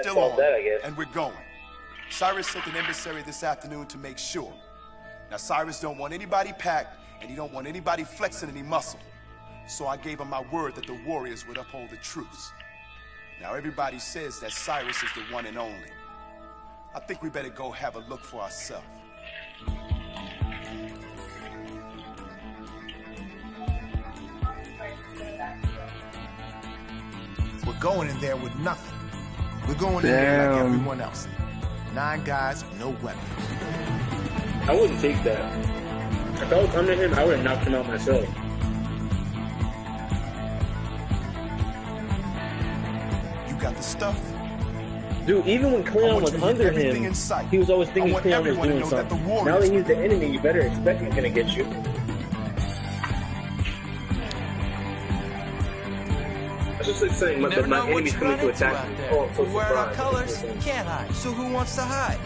Still on, that, I guess. and we're going. Cyrus sent an emissary this afternoon to make sure. Now, Cyrus don't want anybody packed, and he don't want anybody flexing any muscle. So I gave him my word that the warriors would uphold the truce. Now, everybody says that Cyrus is the one and only. I think we better go have a look for ourselves. We're going in there with nothing. We're going in there like everyone else. Nine guys, no weapons. I wouldn't take that. If I was under him, I would have knocked him out myself. You got the stuff? Dude, even when I Cleon was you to hit under him, he was always thinking want Cleon was doing know that the something. Now that he's the enemy, you better expect he's gonna get you. Saying, my, Never my know what enemy's coming to attack out me. there. Oh, I'm so We're wearing our surprised. colors, can't hide. So who wants to hide?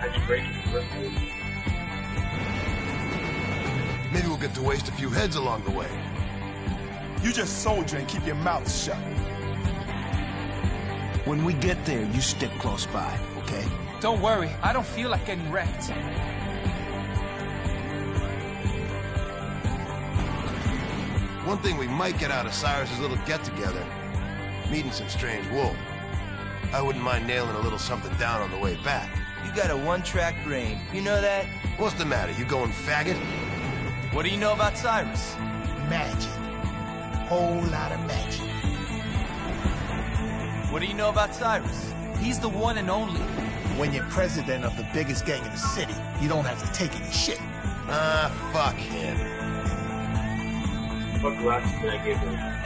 How'd you break it? Maybe we'll get to waste a few heads along the way. You just soldier and keep your mouth shut. When we get there, you stick close by, okay? Don't worry, I don't feel like getting wrecked. One thing we might get out of Cyrus's little get-together, meeting some strange wolf. I wouldn't mind nailing a little something down on the way back. You got a one-track brain. You know that? What's the matter? You going faggot? What do you know about Cyrus? Magic. Whole lot of magic. What do you know about Cyrus? He's the one and only. When you're president of the biggest gang in the city, you don't have to take any shit. Ah, fuck him. What glasses did I give her?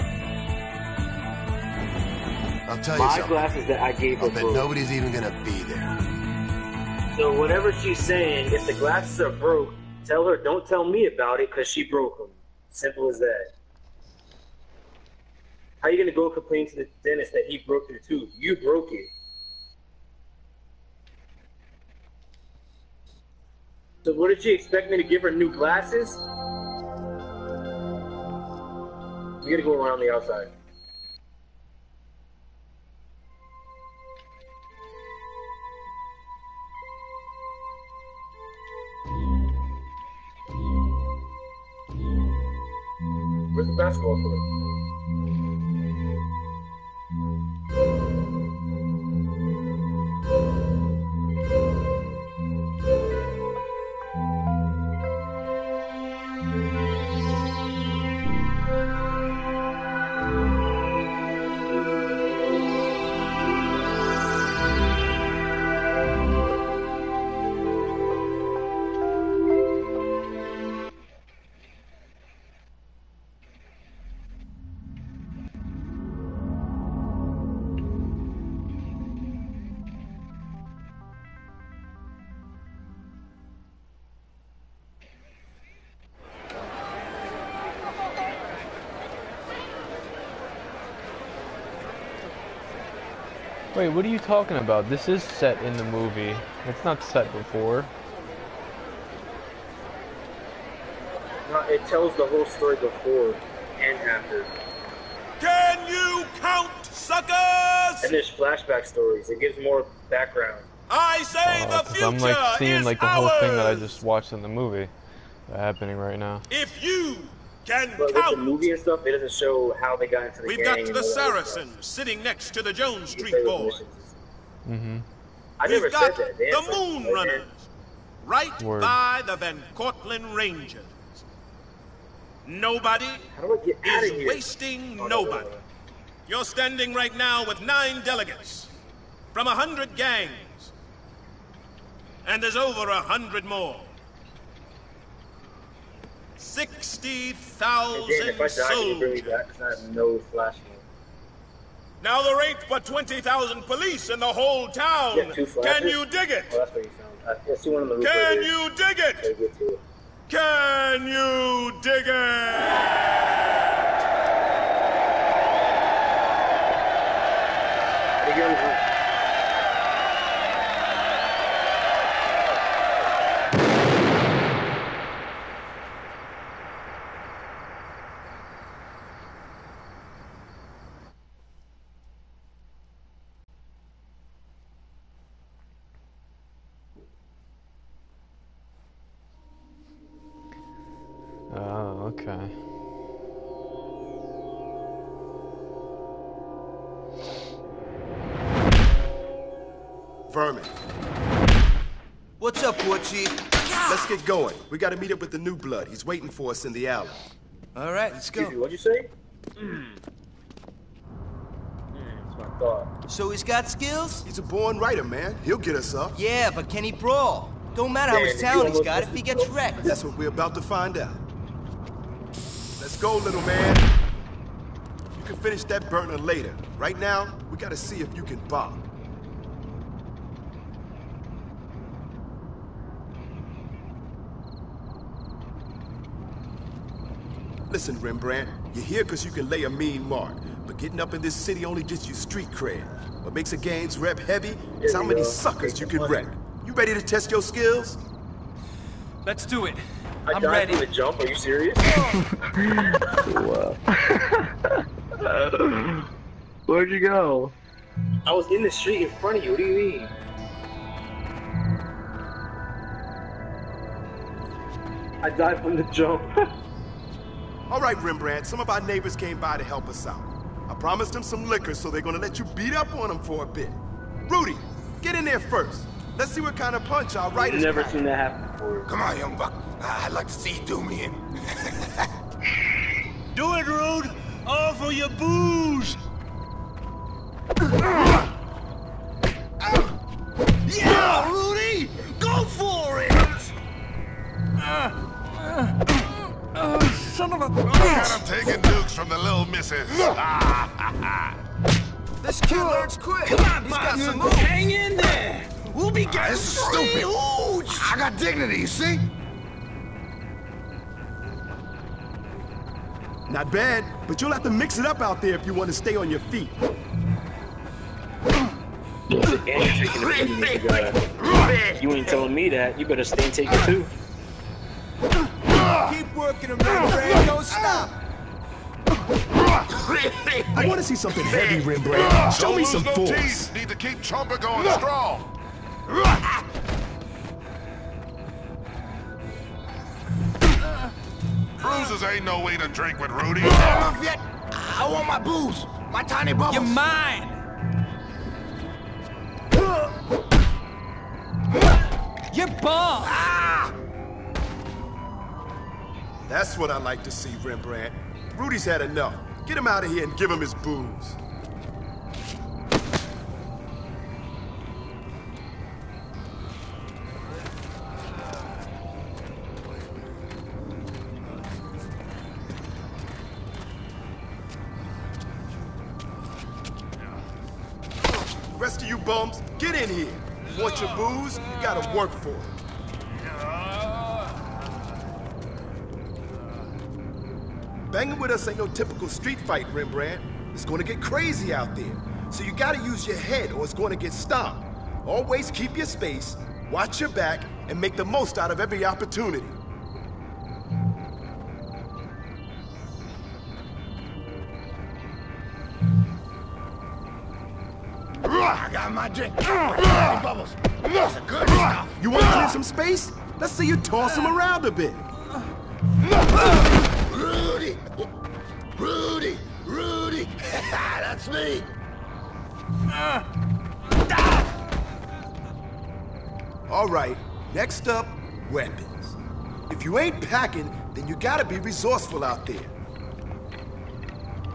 I'll tell you My something. glasses that I gave her I'll nobody's even gonna be there. So whatever she's saying, if the glasses are broke, tell her don't tell me about it because she broke them. Simple as that. How are you gonna go complain to the dentist that he broke your tooth? You broke it. So what did she expect me to give her new glasses? We gotta go around the outside. Where's the basketball court? Thank you. Wait, what are you talking about? This is set in the movie. It's not set before. No, it tells the whole story before and after. Can you count, suckers? And there's flashback stories. It gives more background. I say Uh, 'cause I'm like seeing like the whole thing that I just watched in the movie happening right now. If you can But with the movie and stuff, it doesn't show how they got into the We've gang. got the all that stuff. Saracens sitting next to the Jones Street play boys. Mm-hmm. I We've got said that. They the answered, Moon right, Runners, right Word. by the Van Cortlandt Rangers. Nobody How do I get is here? wasting Oh, no, no, nobody. no. You're standing right now with nine delegates from a hundred gangs. And there's over a hundred more. 60,000 soldiers. No now there ain't but 20,000 police in the whole town. Can you dig it? Can you dig it? it? Can you dig it? We gotta meet up with the new blood. He's waiting for us in the alley. All right, let's Excuse me, go. what'd you say? Hmm. Hmm, that's what I thought. So he's got skills? He's a born writer, man. He'll get us up. Yeah, but can he brawl? Don't matter how much talent he's got if he gets wrecked. That's what we're about to find out. Let's go, little man. You can finish that burner later. Right now, we gotta see if you can bomb. Listen, Rembrandt, you're here because you can lay a mean mark. But getting up in this city only gets you street cred. What makes a game's rep heavy is how many go. suckers Take you can wreck. You ready to test your skills? Let's do it. I I'm died ready. from the jump. Are you serious? Where'd you go? I was in the street in front of you. What do you mean? I died from the jump. All right, Rembrandt, some of our neighbors came by to help us out. I promised them some liquor, so they're gonna let you beat up on them for a bit. Rudy, get in there first. Let's see what kind of punch our I've writers never pack. seen that happen before. Come on, young buck. I'd like to see you do me in. Do it, Rude. All for your booze. of a Look at him taking dukes from the little missus. This kid learns quick. Come on, He's got some moves. Hang in there! We'll be getting this is stupid. huge! I got dignity, you see? Not bad, but you'll have to mix it up out there if you want to stay on your feet. And you're taking the beating, you gotta- You ain't telling me that. You better stay and take it too. Keep working him, Rembrandt. Don't stop. I want to see something heavy, Rembrandt. Show Don't me lose some no force. teeth. Need to keep Chomper going strong. Bruises ain't no way to drink with Rudy. Enough yet? I want my booze! My tiny bubbles! You're mine. You're bomb. That's what I like to see, Rembrandt. Rudy's had enough. Get him out of here and give him his booze. Rest of you bums, get in here. Want your booze? You gotta work for it. Banging with us ain't no typical street fight, Rembrandt. It's gonna get crazy out there. So you gotta use your head or it's gonna get stomped. Always keep your space, watch your back, and make the most out of every opportunity. I got my drink. Bubbles. That's a good stuff. You wanna clear some space? Let's see you toss him around a bit. That's me! All right, next up, weapons. If you ain't packing, then you gotta be resourceful out there.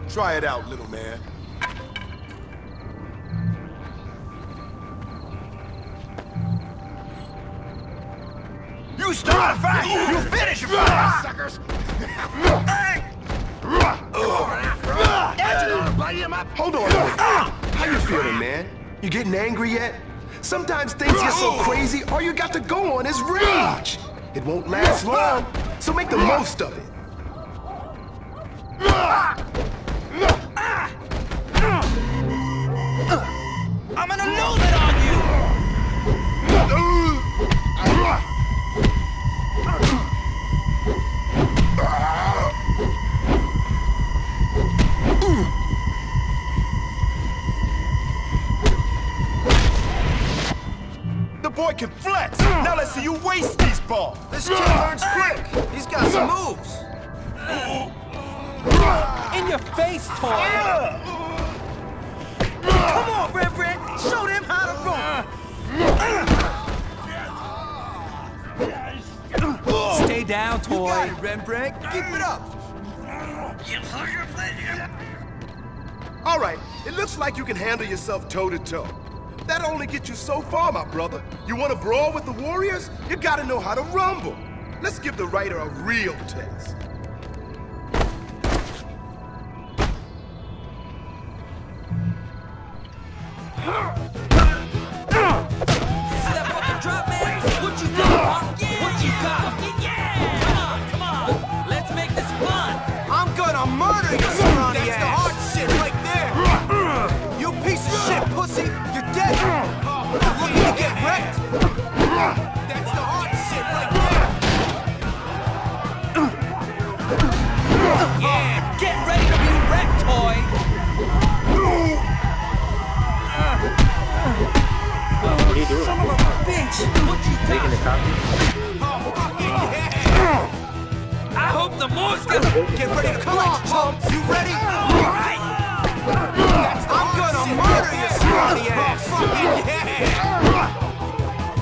Try it out, little man. You start a fight! You finish fight, suckers! Hold on. How you feeling, man? You getting angry yet? Sometimes things get so crazy, all you got to go on is rage. It won't last long, so make the most of it. I'm gonna lose can flex. Now let's see you waste these balls. This kid learns quick. He's got some moves. In your face, toy. Come on, Rembrandt. Show them how to run. Stay down, toy. You got it, Rembrandt. Keep it up. All right, it looks like you can handle yourself toe to toe. That'll only get you so far, my brother. You want to brawl with the Warriors? You gotta know how to rumble. Let's give the writer a real test. Step up and drop, bitch. What you Taking the copy? I hope the Moors get Get ready to collect, chumps. You ready? All right. I'm gonna murder you, scrawny ass. Yeah.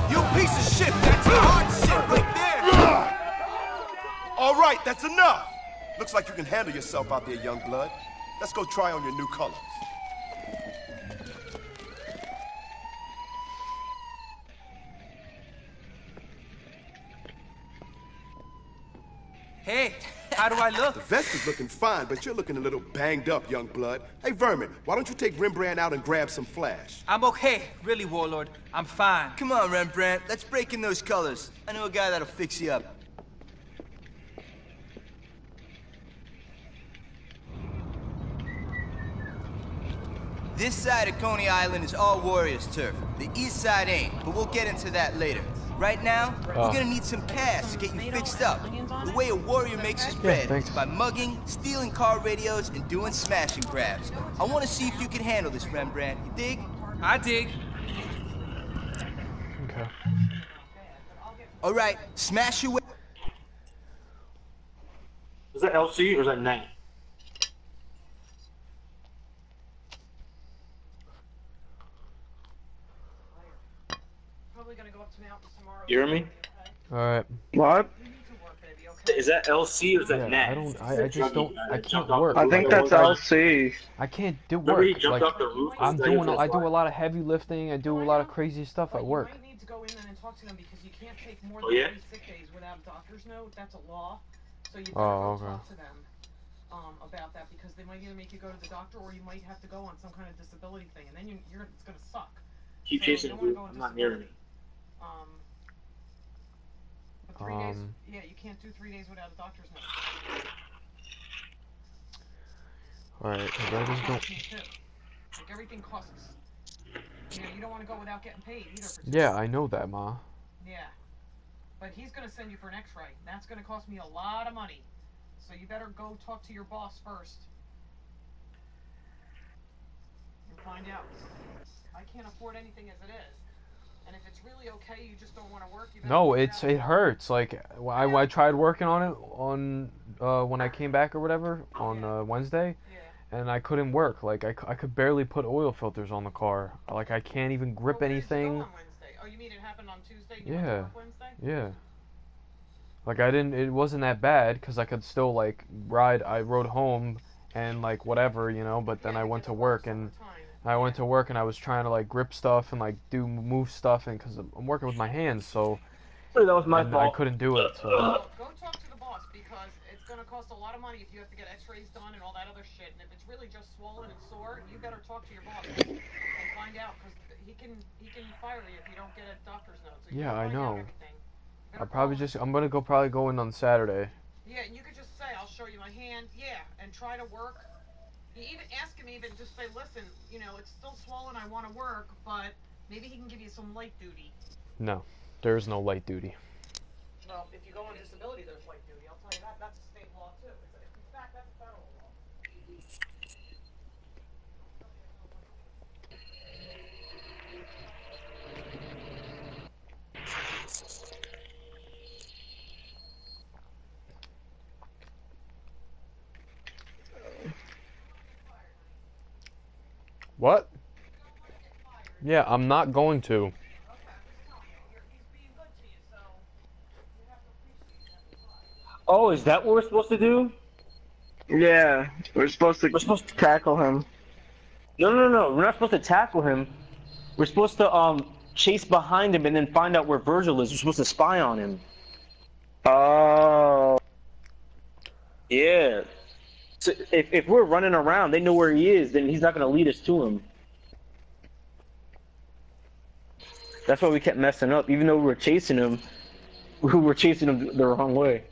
You piece of shit. That's hard shit right there. All right, that's enough. Looks like you can handle yourself out there, young blood. Let's go try on your new colors. Hey, how do I look? The vest is looking fine, but you're looking a little banged up, young blood. Hey, Vermin, why don't you take Rembrandt out and grab some flash? I'm okay, really, Warlord. I'm fine. Come on, Rembrandt. Let's break in those colors. I know a guy that'll fix you up. This side of Coney Island is all Warriors turf. The east side ain't, but we'll get into that later. Right now, Oh. we're gonna need some cash to get you fixed up. The way a warrior makes his bread thanks. is by mugging, stealing car radios, and doing smash and grabs. I wanna see if you can handle this, Rembrandt. You dig? I dig. Okay. All right, smash your way. Is that LC or is that Nat? Probably gonna go up to mountains tomorrow. You hear me? Alright. What? Is that LC or is that Yeah, Nat? I don't. I, I just don't. I can't work. I think that's LC. I can't do Remember he work. jumped Like off the roof? I'm Is that your doing. I do a lot of heavy lifting. I do a lot of crazy stuff at work. You might need to go in and talk to them because you can't take more Oh, than yeah? three sick days without a doctor's note. That's a law. So you better Oh, go okay. talk to them um, about that because they might either make you go to the doctor or you might have to go on some kind of disability thing, and then you, you're it's gonna suck. Keep So chasing you the don't roof. wanna go I'm not near me. Um, but three days. Um, Yeah, you can't do three days without a doctor's note. Alright, I just don't. Like everything costs. You know, you don't want to go without getting paid either. For Yeah, I know that, ma. Yeah. But he's gonna send you for an X-ray. That's gonna cost me a lot of money. So you better go talk to your boss first. And find out. I can't afford anything as it is. And if it's really okay, you just don't want to work. No, it's it hurts. Like I, I tried working on it on uh, when I came back or whatever on uh, Wednesday, and I couldn't work. Like I, I could barely put oil filters on the car. Like I can't even grip anything. Oh, you mean it happened on Tuesday? You Yeah, Wednesday? yeah. Like I didn't. It wasn't that bad because I could still like ride. I rode home and like whatever, you know. But then I went to work and I went to work and I was trying to like grip stuff and like do move stuff and because I'm working with my hands, so That was my and fault. I couldn't do it. So Go talk to the boss because it's gonna cost a lot of money if you have to get X-rays done and all that other shit. And if it's really just swollen and sore, you better talk to your boss and find out because he can he can fire you if you don't get a doctor's note. So Yeah, I know. I'll probably just I'm gonna go probably go in on Saturday. Yeah, and you could just say, "I'll show you my hand." Yeah, and try to work. You even ask him, even just say, "Listen, you know, it's still swollen. I want to work, but maybe he can give you some light duty." No, there is no light duty. Well, if you go on disability, there's light duty. I'll tell you that. That's a state law too. It's, in fact, that's a federal law. What? Yeah, I'm not going to. Oh, is that what we're supposed to do? Yeah, we're supposed to. We're supposed to tackle him. No, no, no. We're not supposed to tackle him. We're supposed to um chase behind him and then find out where Virgil is. We're supposed to spy on him. Oh. Yeah. So if if we're running around, they know where he is. Then he's not gonna lead us to him. That's why we kept messing up. Even though we were chasing him, we were chasing him the wrong way.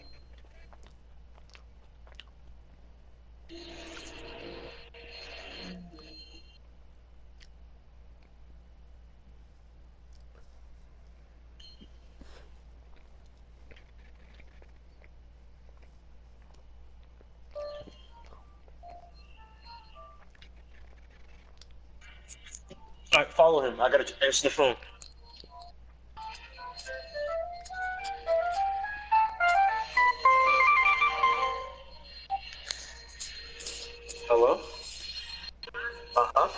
Follow him. I gotta answer the phone. Hello? Uh-huh.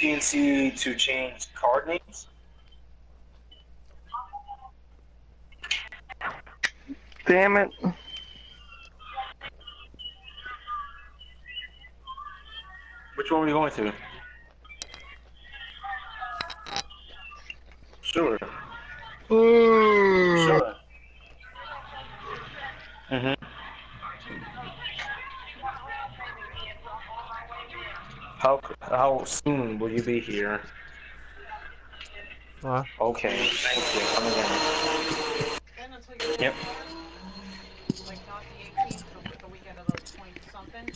PNC to change card names? Damn it. Going to? Sure. Sure. Mm-hmm. How how soon will you be here? Huh? Okay, thank you. Come again. Then until you Yep. like not the 18th, but the weekend of the 20 something.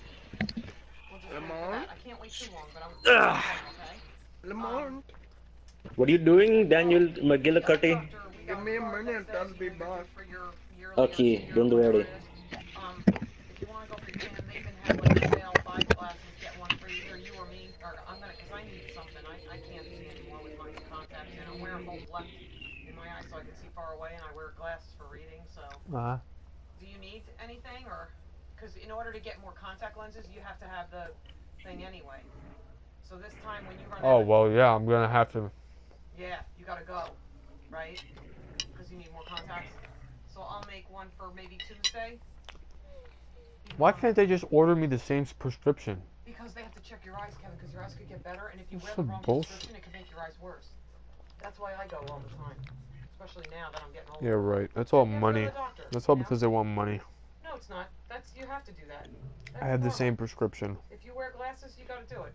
We'll just wait for that. I can't wait too long, but I'm Ugh. okay. Lamont, What are you doing, Daniel McGillicuddy? give me a minute, I'll be back. Okay, don't worry. Um, if you want to go for your tan, they even have like a sale, buy glasses, get one for either you or me, or I'm gonna, cause I need something. I, I can't see anymore with my contacts in. I'm wearing both left in my eyes so I can see far away, and I wear glasses for reading. So, Uh, do you need anything, or? Because in order to get more contact lenses, you have to have the thing anyway. So this time when you run oh out, well, yeah, I'm gonna have to. Yeah, you gotta go, right? Because you need more contacts. So I'll make one for maybe Tuesday. Why can't they just order me the same prescription? Because they have to check your eyes, Kevin, because your eyes could get better, and if you That's wear the wrong bullshit. prescription, it could make your eyes worse. That's why I go all the time, especially now that I'm getting older. Yeah, right. That's all You have to go to money. That's all because they want money. No, it's not. That's you have to do that. That's I have the same prescription. If you wear glasses, you gotta do it.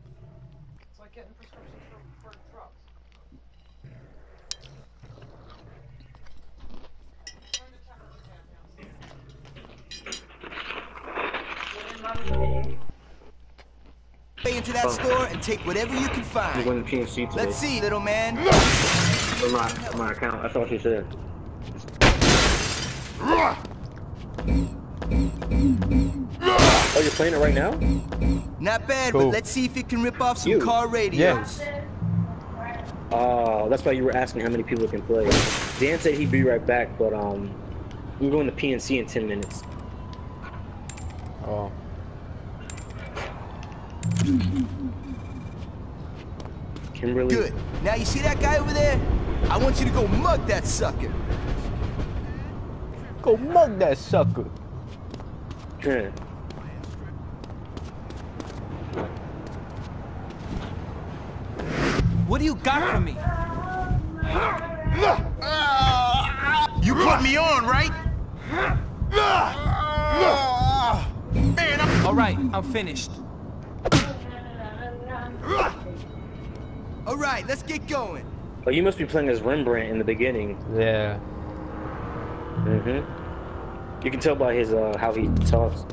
It's like getting prescriptions for, for drugs. Turn the temperature down now. Way into that store and take whatever you can I'm find. going to PNC today. Let's see, little man. For my, for my account. That's all she said. Oh, you're playing it right now? Not bad, Cool. but let's see if you can rip off some You. car radios. Oh, that's why you were asking how many people can play. Dan said he'd be right back, but um, we're going to PNC in 10 minutes. Oh. Kimberly. Good. Now you see that guy over there? I want you to go mug that sucker. Go mug that sucker. Yeah. What do you got for me? You put me on, right? Man, I'm... All right, I'm finished. All right, let's get going. Oh, you must be playing as Rembrandt in the beginning. Yeah. Mm-hmm. You can tell by his uh, how he talks.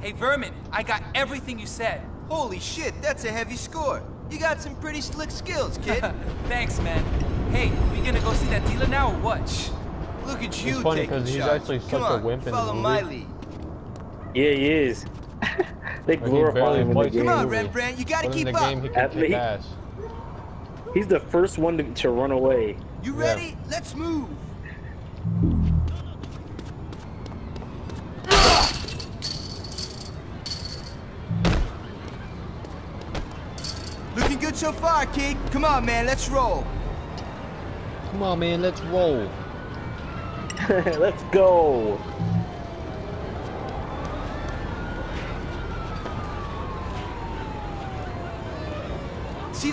Hey, Vermin, I got everything you said. Holy shit, that's a heavy score. You got some pretty slick skills, kid. Thanks, man. Hey, we gonna go see that dealer now or what? Look at you It's funny taking because he's shots. actually such Come a on, wimp in the follow movie. my lead. Yeah, he is. they glorify him in the game. Come on, movie. Rembrandt, you gotta But keep up. game, he At kick me- He's the first one to, to run away. You Yeah. ready? Let's move. Looking good so far, kid. Come on, man, let's roll. Come on, man, let's roll. Let's go.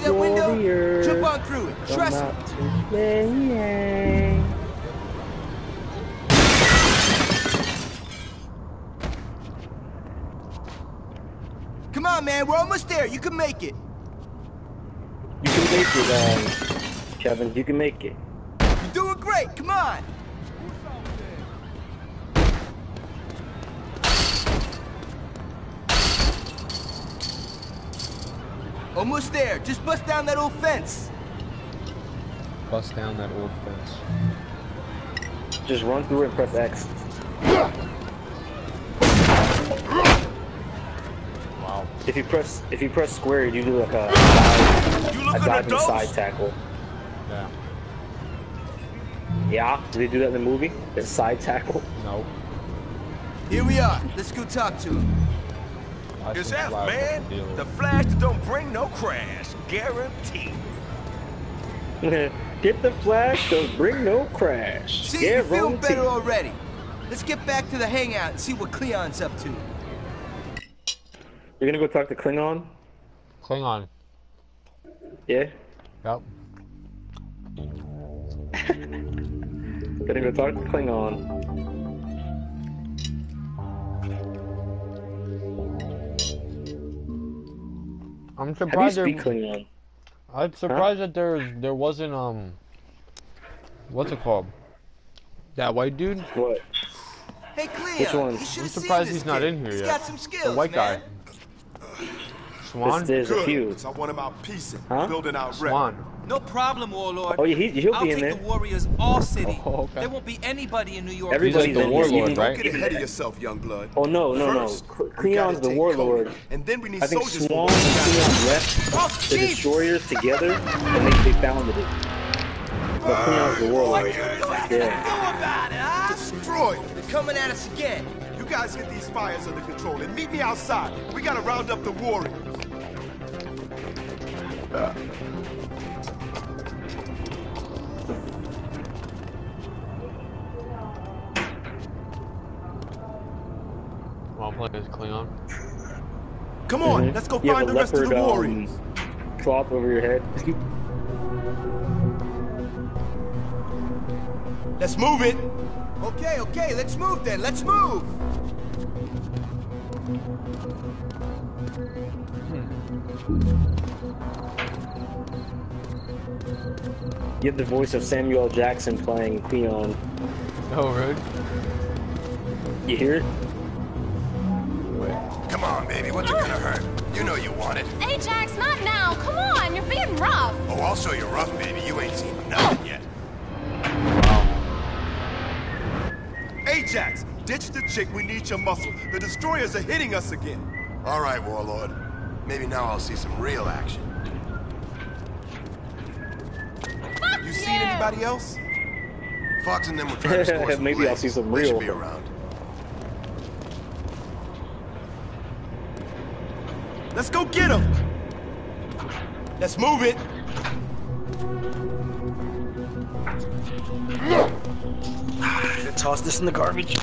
That window? Warrior. Jump on through it. Come Trust me. out to play. Come on, man, we're almost there. You can make it. You can make it, um, Kevin. You can make it. You're doing great. Come on. Almost there. Just bust down that old fence. Bust down that old fence. Just run through it and press X. Wow. If you press if you press square, you do like a dive, You a at diving those? side tackle. Yeah. Yeah, did they do that in the movie? The side tackle. No. Here we are. Let's go talk to him. It's License F, man. The flash that don't bring no crash. Guaranteed. Get the flash, don't bring no crash. See, you feel Guaranteed. better already. Let's get back to the hangout and see what Cleon's up to. You're gonna go talk to Klingon? Klingon. Yeah. Yep. Gonna go talk to Klingon. I'm How do you surprised. speak there, Klingon? I'm surprised that there there wasn't um. What's it called? That white dude. What? Hey, Cleo. Which one? You should I'm have seen surprised this he's not in here He's yet. got some skills, the white man. guy. Swan. There's a Good, few. 'cause I want him out piecing, Huh? building out rep. Swan. No problem, Warlord. Oh, yeah, he, he'll I'll be in take the Warriors all city. Oh, okay. There won't be anybody in New York. Everybody's the in warlord, even- right? Get ahead of yourself, young blood. Oh no, no, no. First, Cl- we gotta Cleon's the warlord. Cody, and then we need I think soldiers Swan and one Cleon left Oh, the destroyers together, and they, they founded it. But Cleon's the warlord. What you guys Yeah. gonna do about it, huh? Destroy. They're coming at us again. You guys get these fires under control and meet me outside. We gotta round up the warriors. Well, I'm as Klingon. Come on, Mhm. let's go You find a the rest of leopard, the um, warriors. Cloth over your head. Let's move it. Okay, okay, let's move then. Let's move. You have the voice of Samuel Jackson playing Cleon. Oh, really? You hear it? Come on, baby, what's it gonna hurt? You know you want it. Ajax, not now. Come on, you're being rough. Oh, I'll show you rough, baby. You ain't seen nothing oh. yet. Ajax, ditch the chick. We need your muscle. The destroyers are hitting us again. All right, Warlord. Maybe now I'll see some real action. Fuck You seen anybody else? Fox and them were trying to score some Maybe I'll see some They real should be around. Let's go get him. Let's move it. Toss this in the garbage.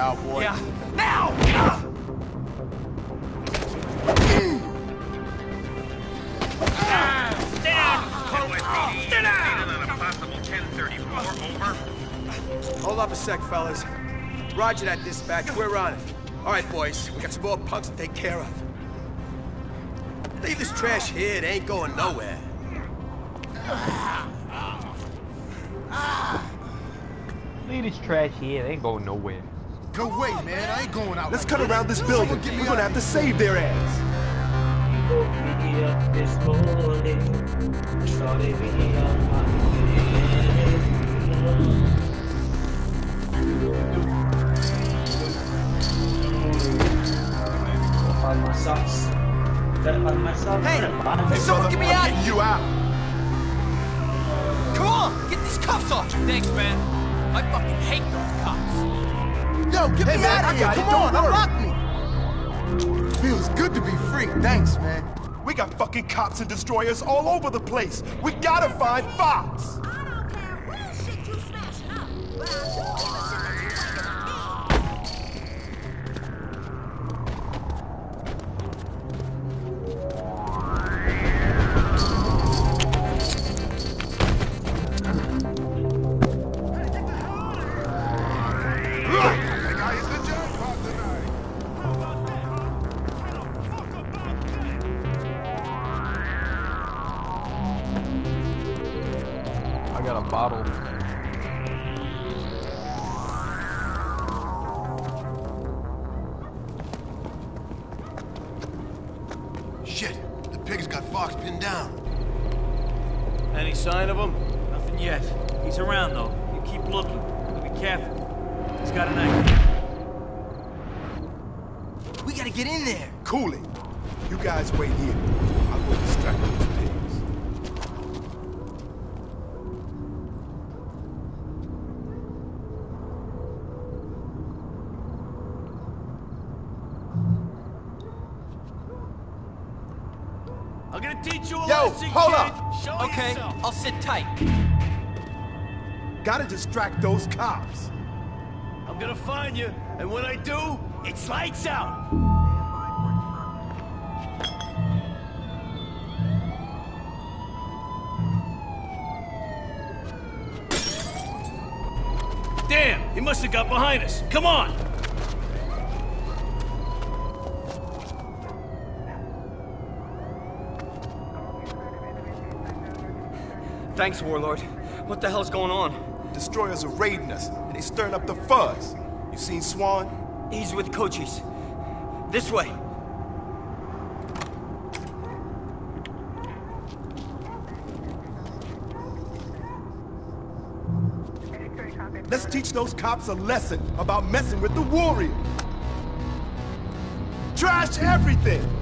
Cowboy. Yeah. Now! Hold up a sec, fellas. Roger that dispatch. We're on it. All right, boys. We got some more punks to take care of. Leave this trash here. It ain't going nowhere. Leave this trash here. It ain't going nowhere. No way, man. I ain't going out. Let's like cut this. around this building. Someone get me We're gonna have to save their ass. Woke me up this morning, started me on my Find my socks. Better find my socks. Hey, hey, someone get me out of here. You out. Come on, get these cuffs off. Thanks, man. I fucking hate those cops. Yo, get Hey, me man, out of here. got it. Come on, worry. unlock me. Feels good to be free. Thanks, man. We got fucking cops and destroyers all over the place. We gotta find Fox. That yourself. Tight. Gotta distract those cops. I'm gonna find you, and when I do, it's lights out. Damn, he must have got behind us. Come on. Thanks, Warlord. What the hell's going on? Destroyers are raiding us, and they stirring up the fuzz. You seen Swan? He's with Cochise. This way. Let's teach those cops a lesson about messing with the Warriors. Trash everything!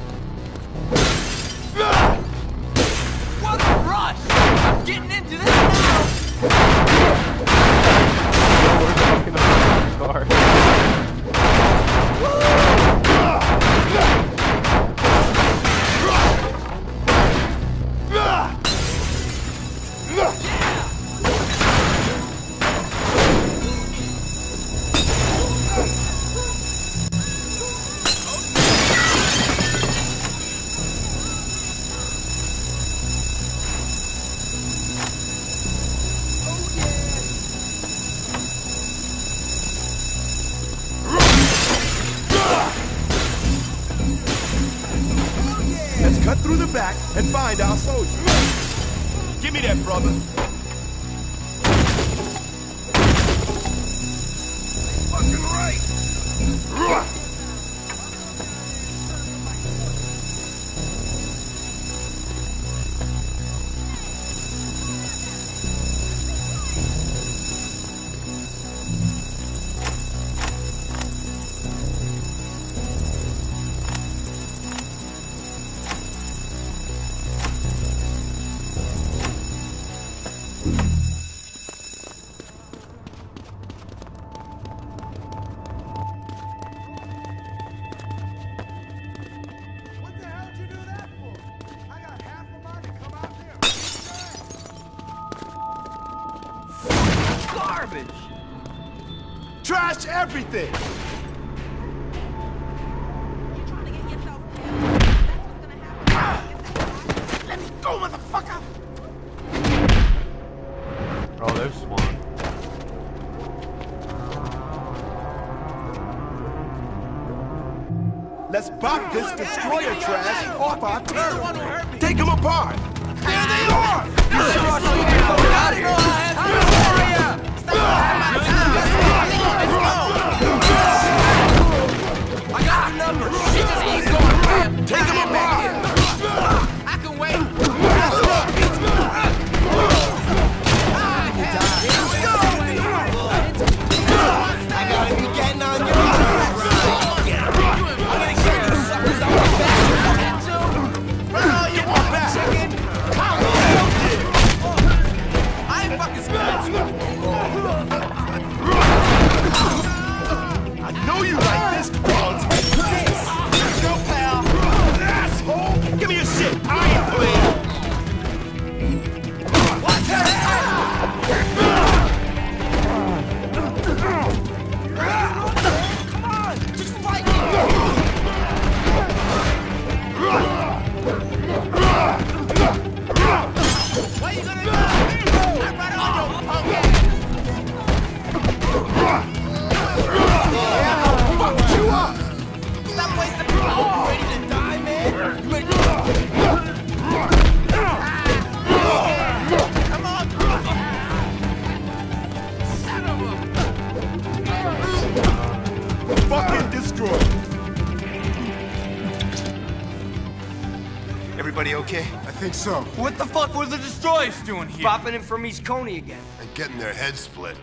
Were the destroyers doing here? Bopping in from East Coney again. And getting their heads split.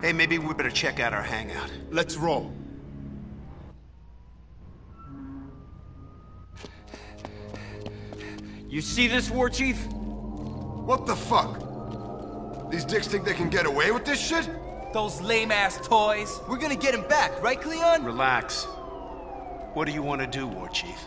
Hey, maybe we better check out our hangout. Let's roll. You see this, War Chief? What the fuck? These dicks think they can get away with this shit? Those lame-ass toys. We're gonna get him back, right, Cleon? Relax. What do you want to do, War Chief?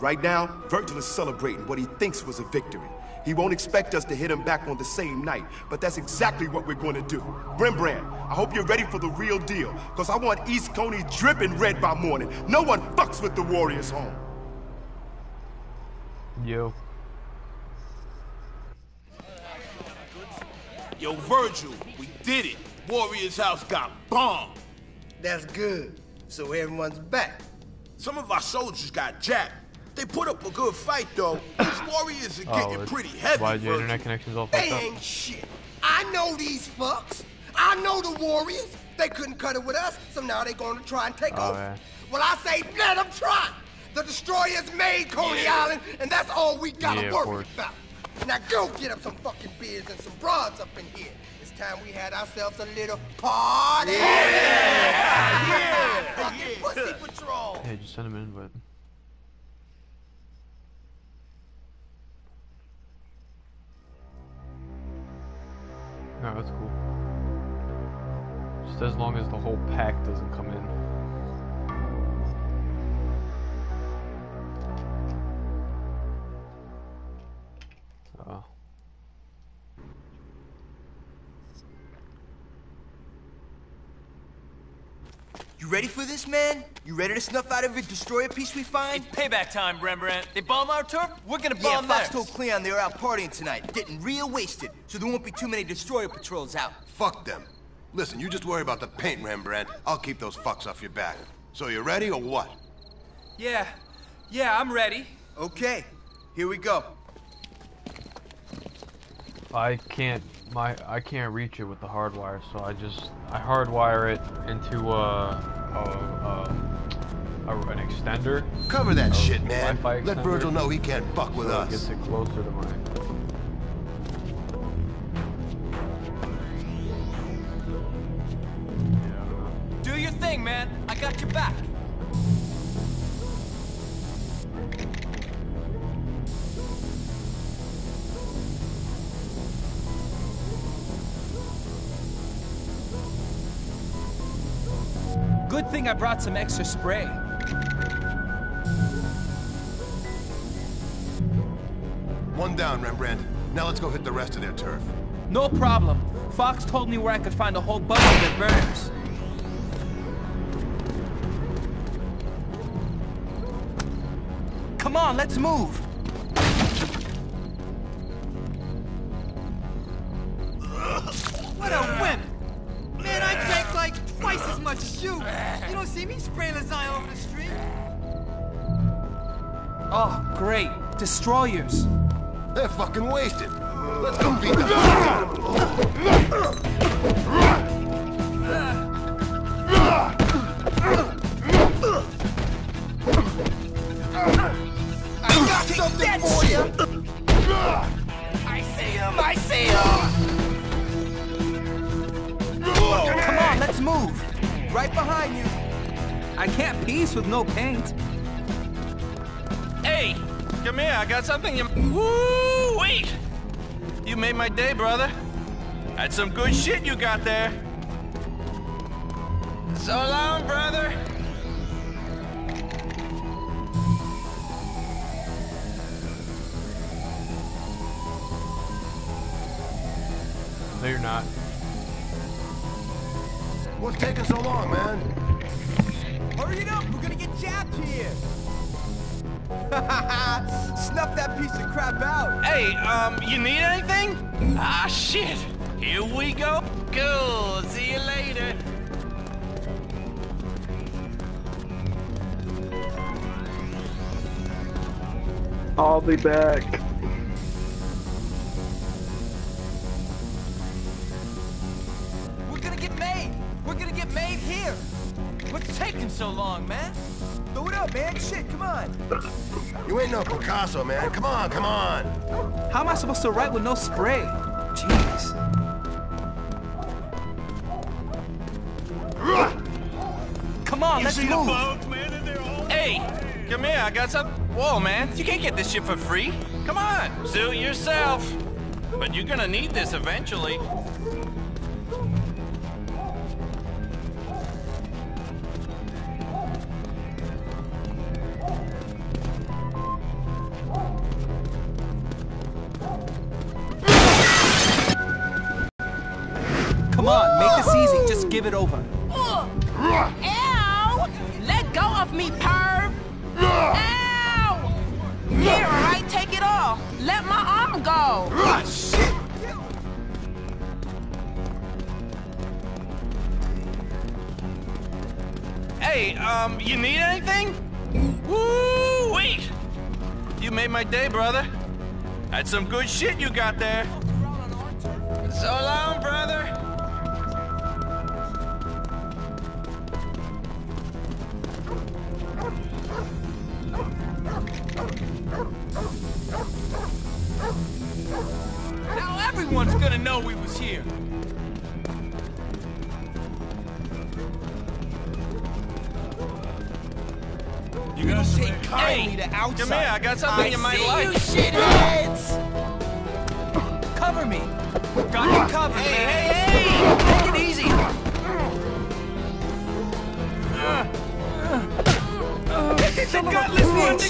Right now, Virgil is celebrating what he thinks was a victory. He won't expect us to hit him back on the same night, but that's exactly what we're going to do. Rembrandt, I hope you're ready for the real deal, because I want East Coney dripping red by morning. No one fucks with the Warriors home. Yo. Yo, Virgil, we did it. Warriors House got bombed. That's good. So everyone's back. Some of our soldiers got jacked. They put up a good fight, though. These warriors are Oh, getting pretty heavy, why your internet connection's all They up? ain't shit. I know these fucks. I know the Warriors. They couldn't cut it with us, so now they're going to try and take Oh, over. yeah. Well, I say let them try. The destroyers made Coney Island, and that's all we gotta Yeah, worry about. Now go get up some fucking beers and some broads up in here. It's time we had ourselves a little party. Yeah! Yeah! Fucking pussy patrol. Hey, just send him an invite. Just as long as the whole pack doesn't come in. Oh. You ready for this, man? You ready to snuff out every destroyer piece we find? It's payback time, Rembrandt. They bomb our turf, we're gonna bomb Yeah, bomb Fox theirs. told Cleon they were out partying tonight, getting real wasted, so there won't be too many destroyer patrols out. Fuck them. Listen, you just worry about the paint, Rembrandt. I'll keep those fucks off your back. So you ready or what? Yeah, yeah, I'm ready. Okay, here we go. I can't my I can't reach it with the hardwire, so I just I hardwire it into a, a, a, a an extender. Cover that shit, man. Let Virgil know he can't fuck with so us. It gets it closer to my. Got your back. Good thing I brought some extra spray. One down, Rembrandt. Now let's go hit the rest of their turf. No problem. Fox told me where I could find a whole bunch of their burners. Come on, let's move. What a wimp! Man, I drank like twice as much as you. You don't see me spraying lasagna over the street. Oh, great. Destroyers. They're fucking wasted. Let's go beat the Come on, move. Right behind you. I can't piece with no paint. Hey, come here. I got something you. Woo! Wait! You made my day, brother. That's some good shit you got there. So long, brother. No, you're not. What's taking so long, man? Hurry it up, we're gonna get jabbed here. Snuff that piece of crap out. Hey, um, you need anything? Ah, shit. Here we go. Cool. See you later. I'll be back. What's taking so long, man? Throw it up, man. Shit, come on. You ain't no Picasso, man. Come on, come on. How am I supposed to write with no spray? Jeez. Come on, let's move. Hey, come here. I got some. Whoa, man. You can't get this shit for free. Come on. Suit yourself. But you're gonna need this eventually. Good shit you got there. So long, brother. Now everyone's gonna know we was here. You gonna take kindly to outside. Come here, I got something I you might like. you shitheads. Cover me. Got you covered, Hey, man. hey, hey! Take it easy. the gutless one to go. What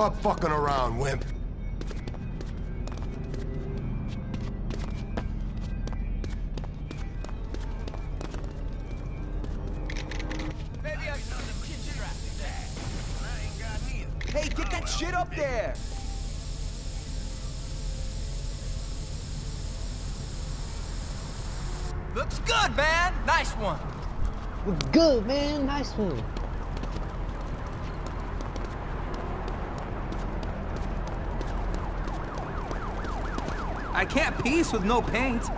Stop fucking around, wimp. face with no paint.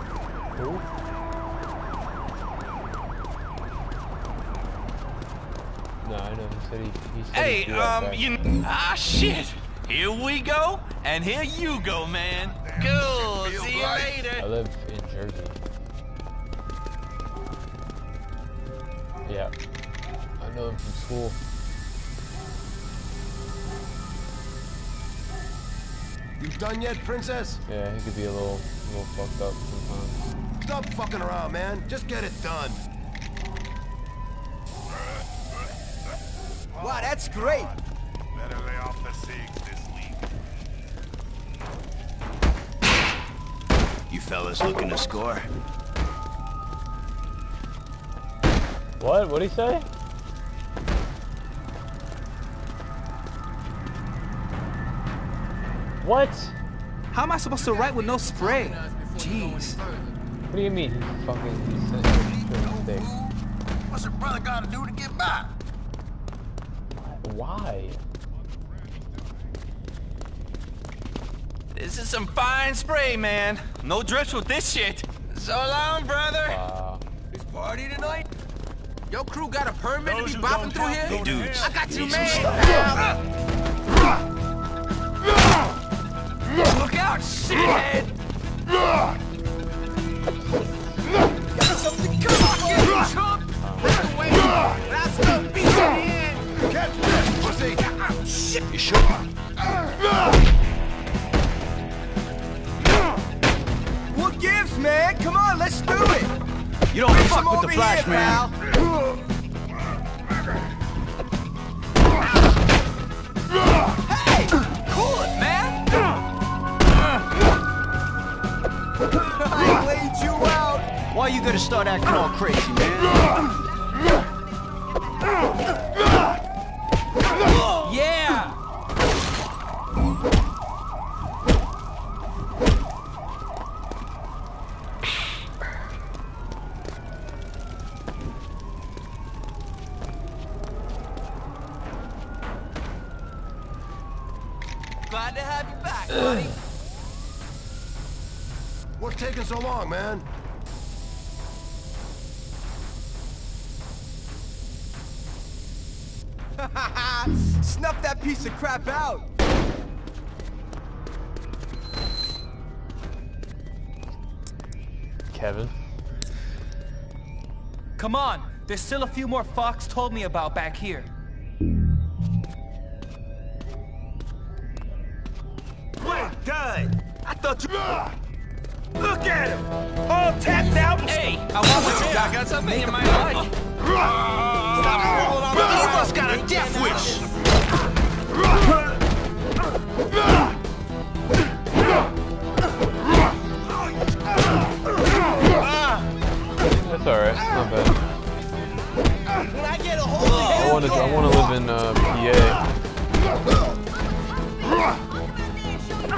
No, I know. He said he, he said hey, um, you... Ah, shit! Here we go, and here you go, man. Cool, see you right. later. I live in Jersey. Yeah. I know him from school. You done yet, princess? Yeah, he could be a little, little fucked up sometimes. Stop fucking around, man. Just get it done. Wow, that's great. Better lay off the cigs this week. You fellas looking to score? What? What'd he say? What? How am I supposed to write with no spray? Jeez. What do you mean? He fucking he sent a stick. What's a brother gotta do to get by? Why? This is some fine spray, man. No drips with this shit. So long, brother. Wow. This party tonight? Your crew got a permit to be bopping through here? Hey, dudes. I got you, need some man. out, shithead! Got something coming, get chump! Wait, that's the beat in the end! Catch this, pussy! Shit! You sure? What gives, man? Come on, let's do it! You don't Bring fuck with the flash, here, man. pal. Why you gotta start acting all crazy, man? Yeah! Glad to have you back, buddy. What's taking so long, man? Crap out! Kevin. Come on, there's still a few more Fox told me about back here. Well done. I thought you. Look at him. All tapped out. Hey, I want what you got. I got something you might like. Stop rolling on the He must got a death wish. That's alright. Not bad. I want to. I want to live in uh, PA.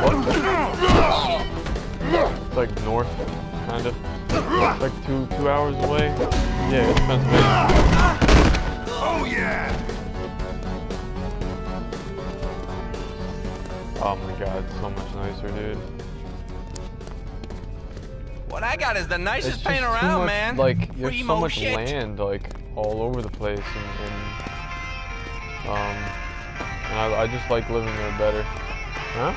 What? It's like north, kind of. It's like two two hours away. Yeah, it's Pennsylvania. Oh yeah! Oh my god, so much nicer, dude. What I got is the nicest just paint around, much, man. Like there's so Primo much shit. land, like all over the place, and, and um, and I, I just like living there better. Huh?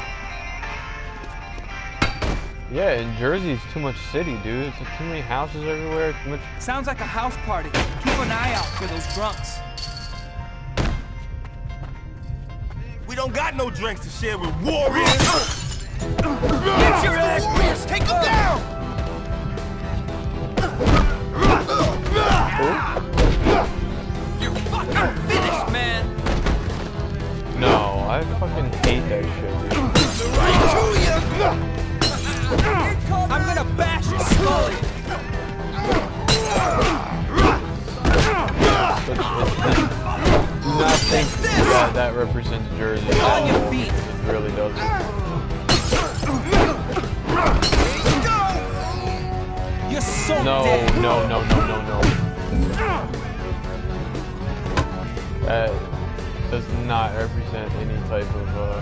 Yeah, in Jersey it's too much city, dude. It's like too many houses everywhere. Too much. Sounds like a house party. Keep an eye out for those drunks. Don't got no drinks to share with warriors. Get your ass pissed! Take him down! You're fucking finished, man. No, I fucking hate that shit, dude. I'm gonna bash your skull! Do not think that that represents Jersey. On your feet. It really doesn't. You're so No, dead. no, no, no, no, no. That does not represent any type of, uh...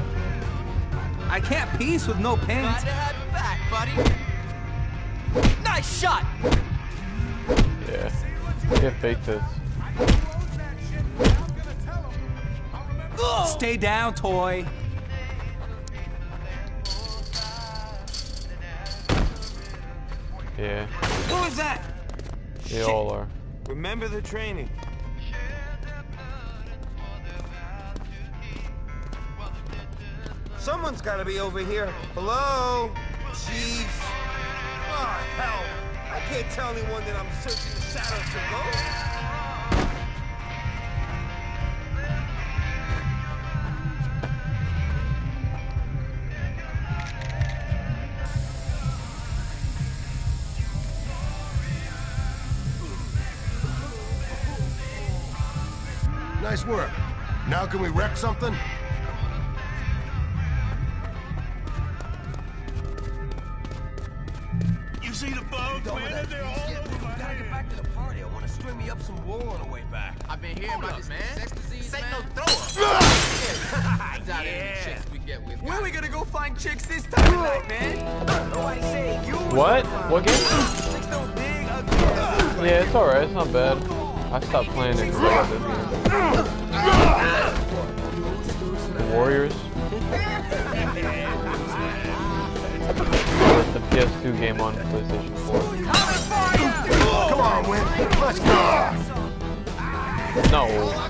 I can't piece with no paint. Glad to have you back, buddy. Nice shot. Yeah. Get fake this. Stay down, toy. Yeah, Who is that? they all are. Remember the training. Someone's gotta be over here. Hello? Chief? Oh, hell. I can't tell anyone that I'm searching the shadows to go. Work. Now can we wreck something? You see the bugs, man? They're all over my Gotta get back to the party. I wanna string me up some wool on the way back. I've been hearing about this man. sex disease, This ain't man. no throw Out yeah. chicks we get with. Where we gonna go find chicks this time of night, man? Oh, Nobody say you. What? What game? Chicks don't dig ugly. Yeah, it's alright. It's not bad. I stopped playing it 2 game on PlayStation 4. Come on, Win. Let's go. No.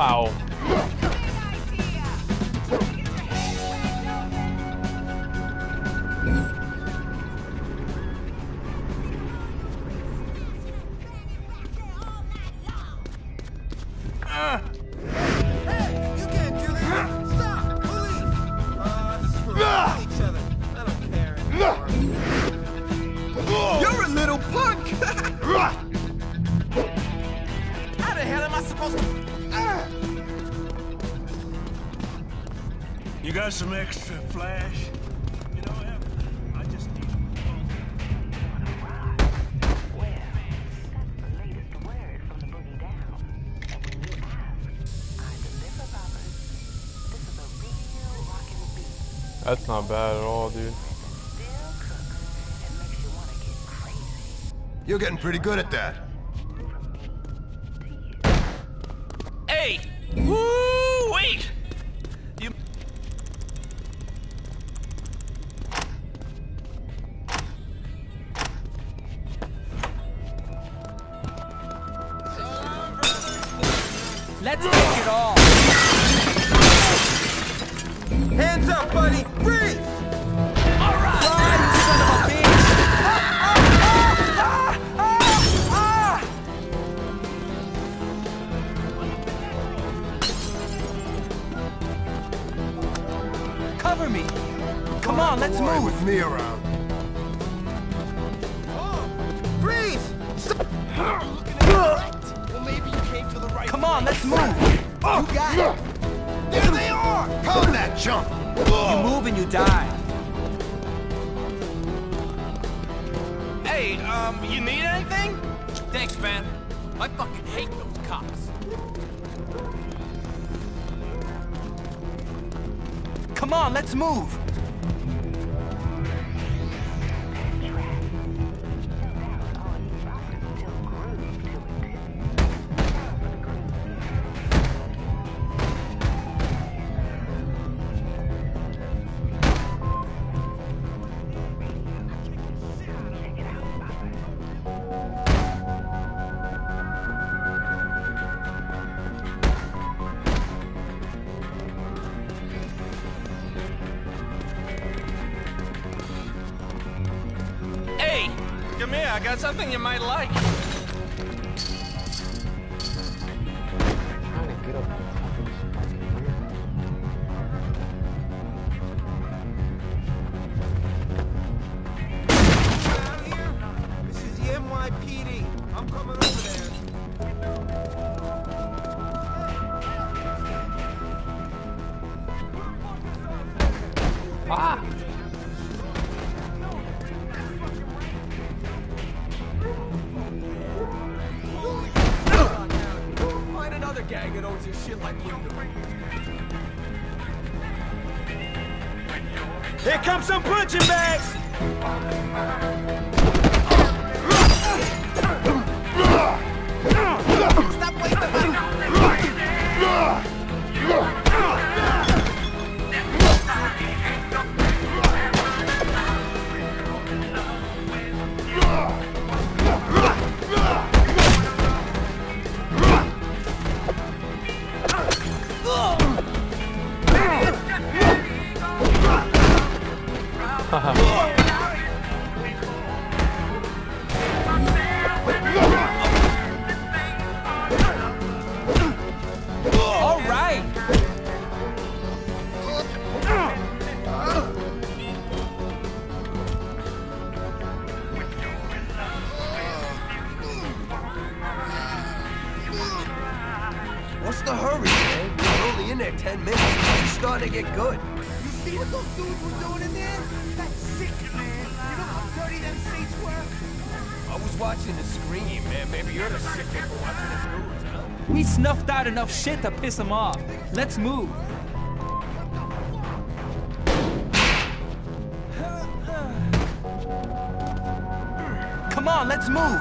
Wow. That's not bad at all, dude. You're getting pretty good at that. I got something you might like. Snuffed out enough shit to piss him off. Let's move. Come on, let's move.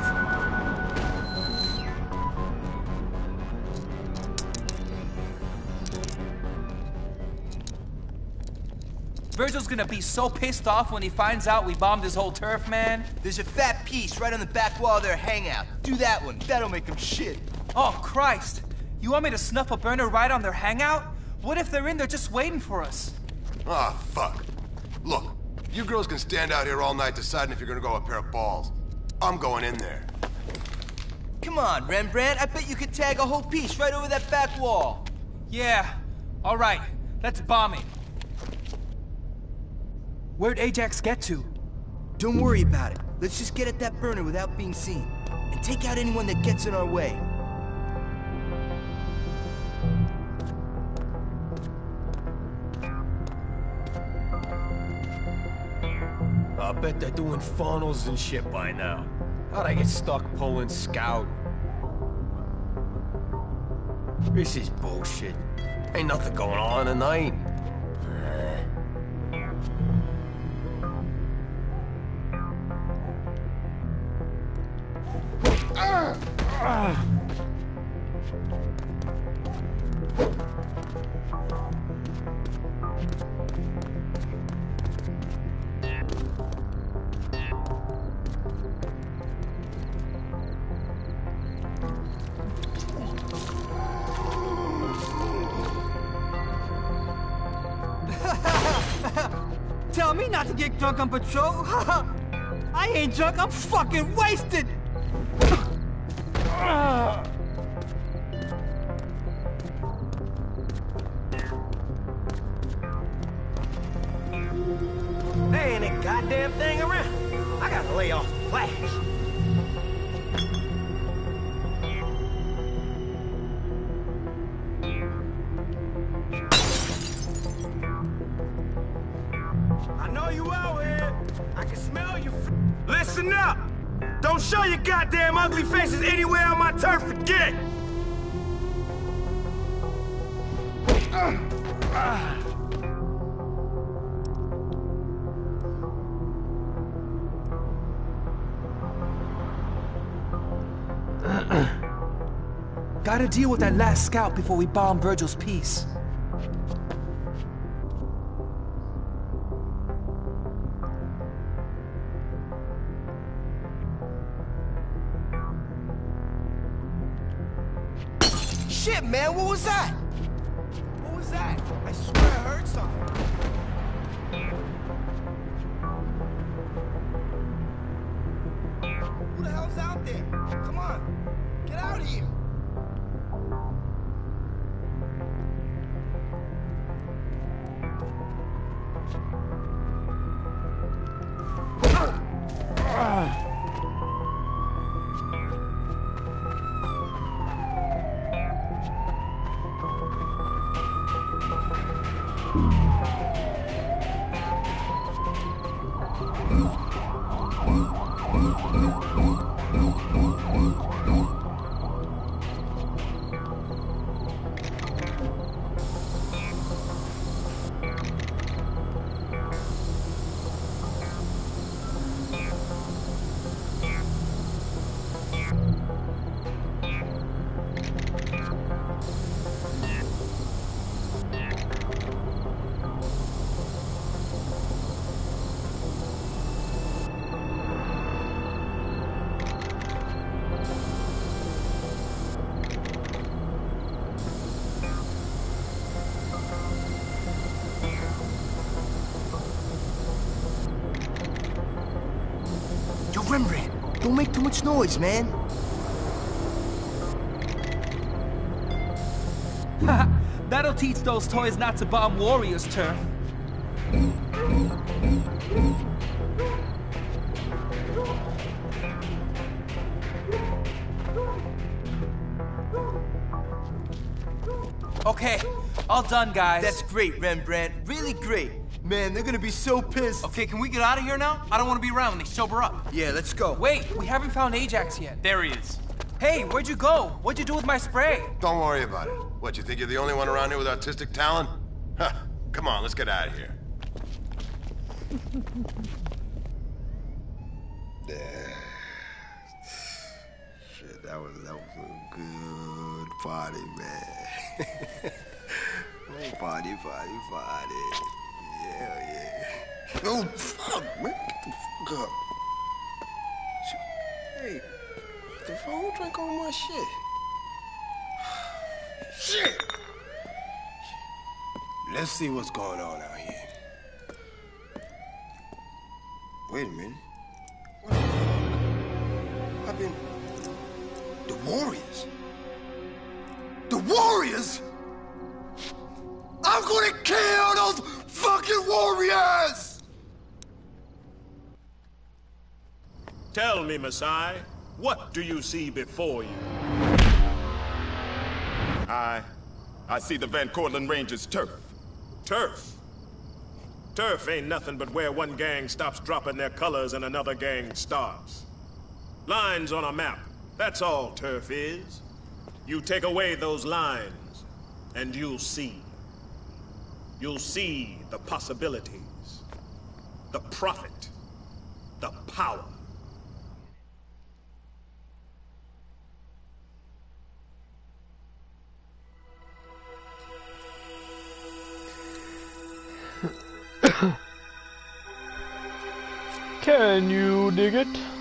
Virgil's gonna be so pissed off when he finds out we bombed his whole turf, man. There's a fat piece right on the back wall of their hangout. Do that one. That'll make him shit. Oh, Christ. You want me to snuff a burner right on their hangout? What if they're in there just waiting for us? Ah, fuck. Look, you girls can stand out here all night deciding if you're gonna go a pair of balls. I'm going in there. Come on, Rembrandt. I bet you could tag a whole piece right over that back wall. Yeah. All right. Let's bomb it. Where'd Ajax get to? Don't worry about it. Let's just get at that burner without being seen. And take out anyone that gets in our way. Bet they're doing funnels and shit by now. How'd I get stuck pulling scout? This is bullshit. Ain't nothing going on tonight. On patrol. I ain't drunk, I'm fucking wasted. Gotta deal with that last scout before we bomb Virgil's piece. Shit, man, what was that? Noise, man. That'll teach those toys not to bomb Warriors' turf. Okay, all done, guys. That's great, Rembrandt. Really great. Man, they're gonna be so pissed. Okay, can we get out of here now? I don't want to be around when they sober up. Yeah, let's go. Wait, we haven't found Ajax yet. There he is. Hey, where'd you go? What'd you do with my spray? Don't worry about it. What, you think you're the only one around here with artistic talent? Huh. Come on, let's get out of here. Shit, that was that was a good party, man. party, party, party. Yeah, yeah. Oh, fuck, man. Get the fuck up. Hey, the phone drink all my shit. Shit! Let's see what's going on out here. Wait a minute. What the fuck? I've been... The Warriors? The Warriors? I'm gonna kill those fucking Warriors! Tell me, Masai, what do you see before you? I... I see the Van Cortlandt Rangers turf. Turf. Turf ain't nothing but where one gang stops dropping their colors and another gang starts. Lines on a map. That's all turf is. You take away those lines, and you'll see. You'll see the possibilities, the profit, the power. Can you dig it?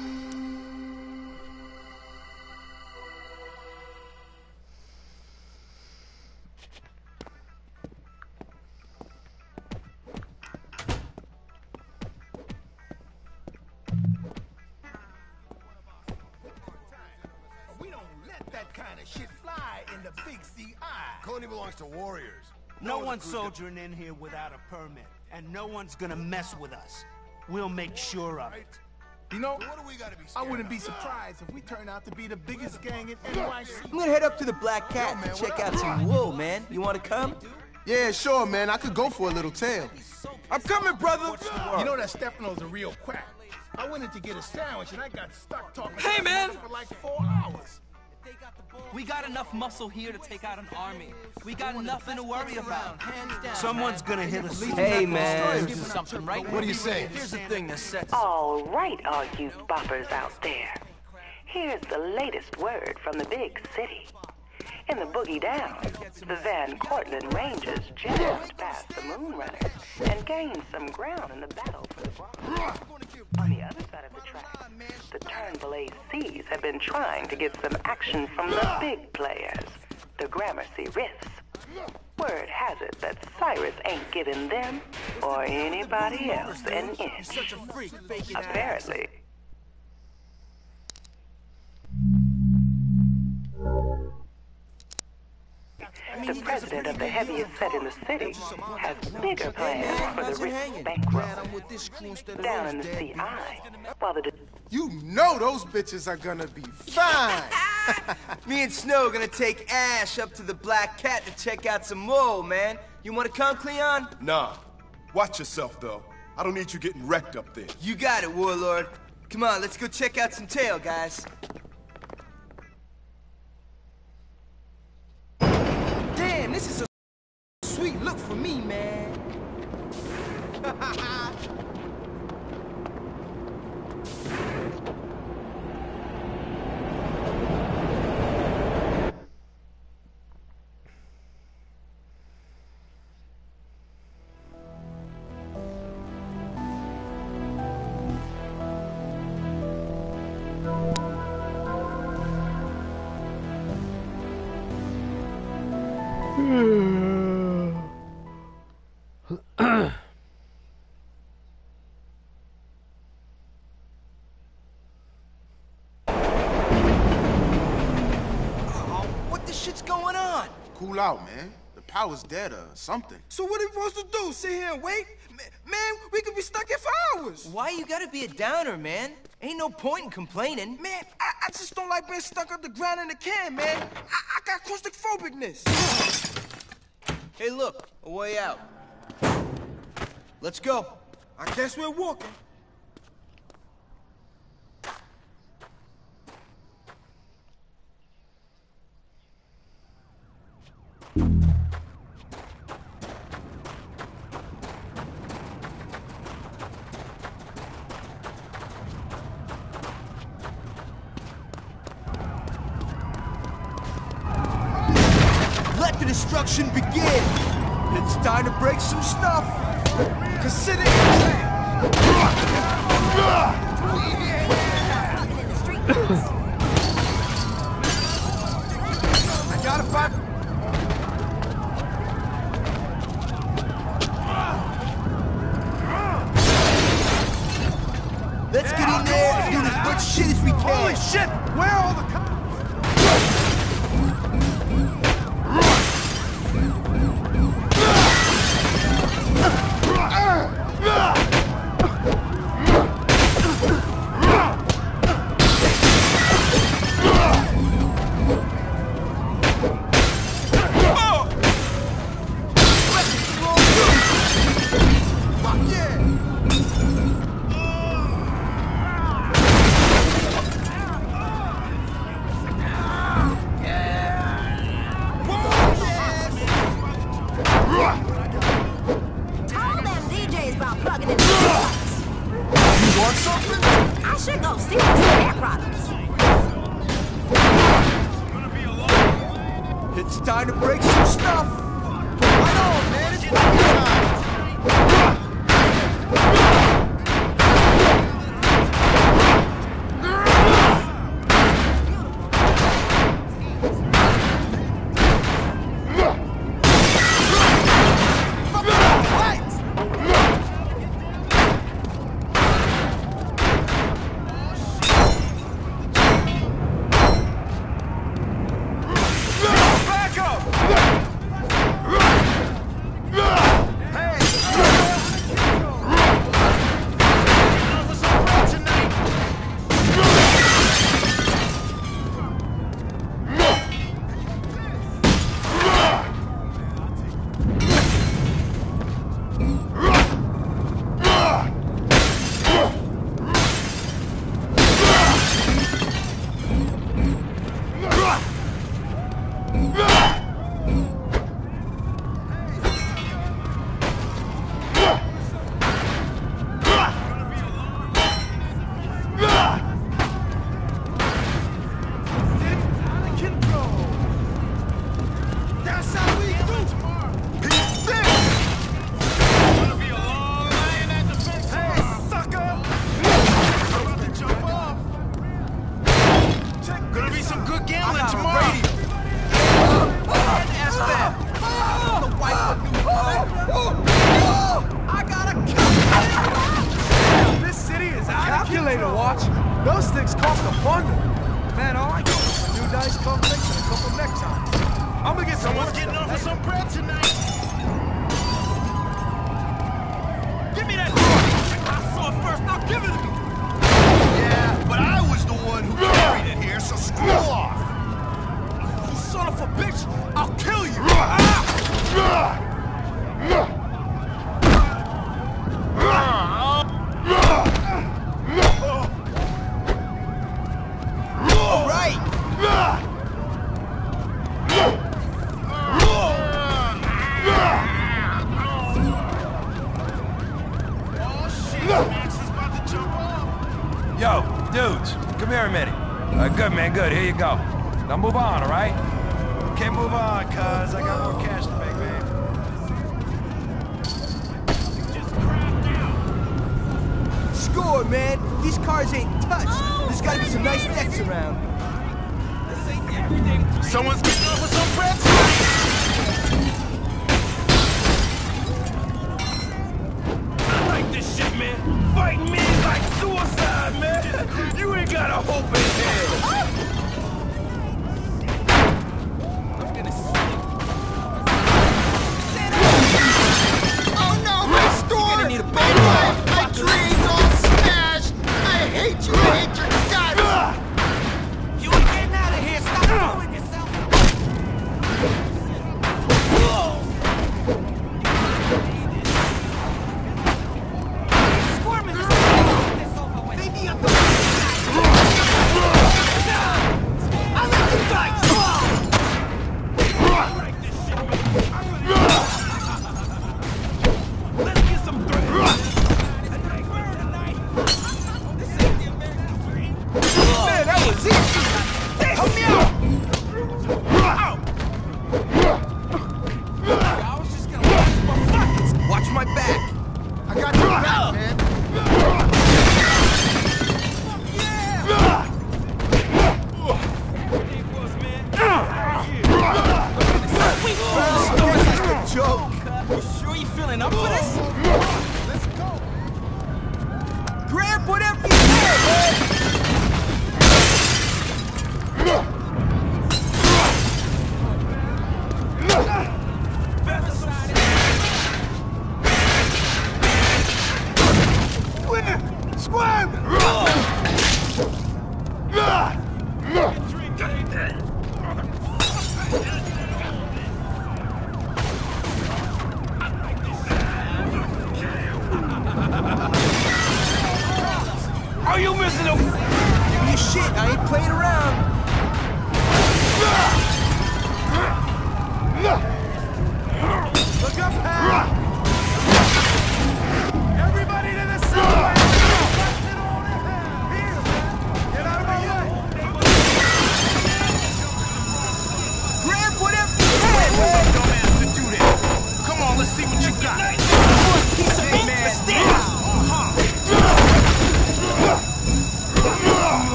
Coney belongs to Warriors. No one's soldiering in here without a permit, and no one's gonna mess with us. We'll make sure of it. You know, I wouldn't be surprised if we turn out to be the biggest gang in NYC. I'm gonna head up to the Black Cat to check out some wool, man. You wanna come? Yeah, sure, man. I could go for a little tail. I'm coming, brother. You know that Stefano's a real quack. I went in to get a sandwich and I got stuck talking Hey, to man! for like four hours. We got enough muscle here to take out an army. We got nothing to worry about. Someone's gonna hit us. Hey, man. Something, right? What do you say? Here's the thing that sets. All right, all you boppers out there. Here's the latest word from the big city. In the boogie down, the Van Cortlandt Rangers jammed past the Moonrunners and gained some ground in the battle for the bronze. On the other side of the track, the Turnbull ACs have been trying to get some action from the big players, the Gramercy Riffs. Word has it that Cyrus ain't giving them or anybody else an inch. Apparently. The president of the heaviest set in the city has bigger plans for the Riffs bankroll. Down in the CI, while the You know those bitches are gonna be fine. Me and Snow gonna take Ash up to the Black Cat to check out some wool, man. You wanna come, Cleon? Nah. Watch yourself, though. I don't need you getting wrecked up there. You got it, Warlord. Come on, let's go check out some tail, guys. Damn, this is a sweet look for me, man. cool out, man. The power's dead or something. So what are we supposed to do? Sit here and wait? Man, we could be stuck here for hours. Why you gotta be a downer, man? Ain't no point in complaining. Man, I, I just don't like being stuck on the ground in a can, man. I, I got claustrophobicness. Hey, look, a way out. Let's go. I guess we're walking. trying to break some stuff. Consider it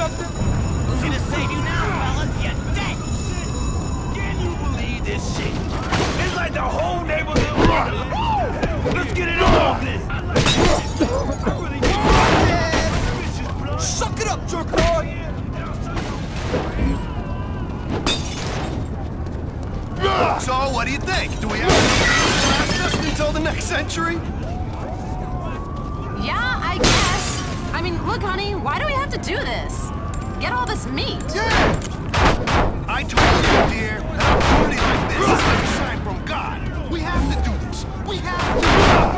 something? Gonna save you now, fellas? You're dead! Can you believe this shit? It's like the whole neighborhood. Let's get it on! Suck it up, jerk boy! So, what do you think? Do we have access until the next century? Yeah, I guess. I mean, look, honey, why do we have to do this? Get all this meat. Yeah! I told you, dear, A party like this is a sign from God. We have to do this. We have to.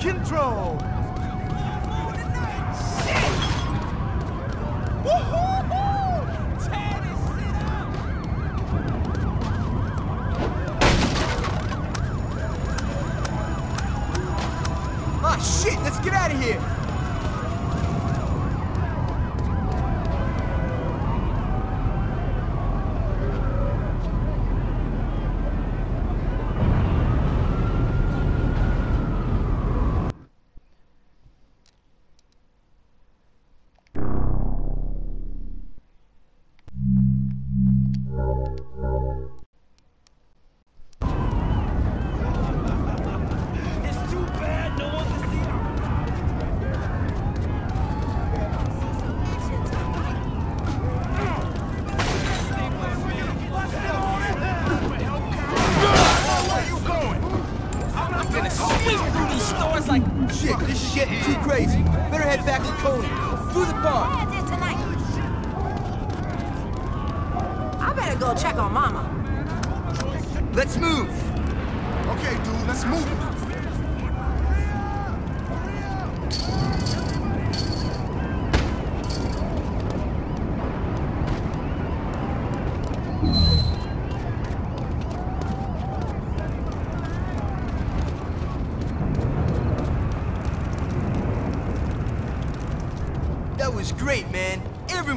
control!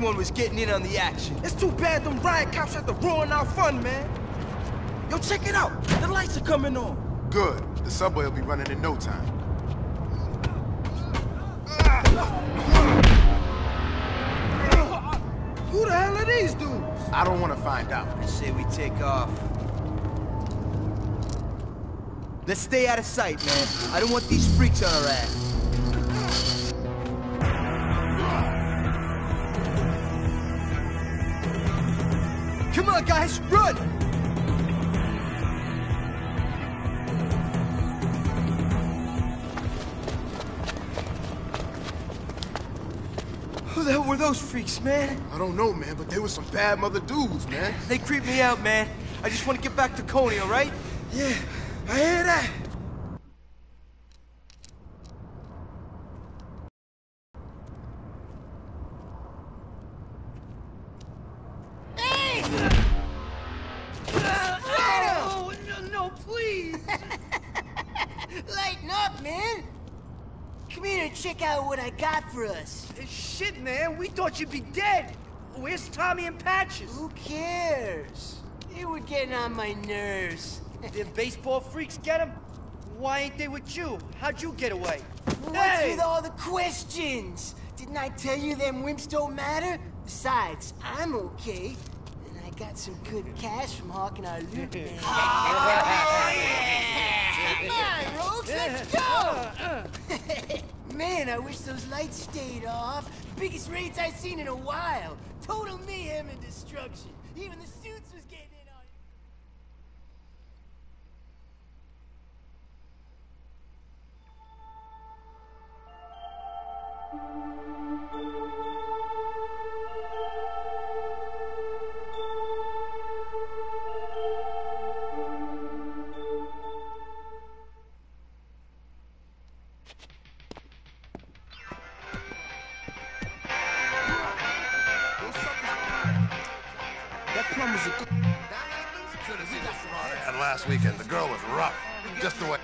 Everyone was getting in on the action. It's too bad them riot cops had to ruin our fun, man. Yo, check it out. The lights are coming on. Good. The subway will be running in no time. Who the hell are these dudes? I don't want to find out. I say we take off. Let's stay out of sight, man. I don't want these freaks on our ass. Who the hell were those freaks, man? I don't know, man, but they were some bad mother dudes, man. They creep me out, man. I just want to get back to Coney, all right? Yeah, I hear that. No, no, no, please! Lighten up, man! Come here and check out what I got for us. Man, we thought you'd be dead. Where's Tommy and Patches? Who cares? You were getting on my nerves. Them baseball freaks get him? Why ain't they with you? How'd you get away? What's Hey! with all the questions? Didn't I tell you them wimps don't matter? Besides, I'm okay. And I got some good cash from hawking our loot. man. Oh, Come on, Rogues, let's go! Uh, uh, uh. Man, I wish those lights stayed off. Biggest raids I've seen in a while. Total mayhem and destruction. Even the suits was getting in on it. Last weekend, the girl was rough. Just the way...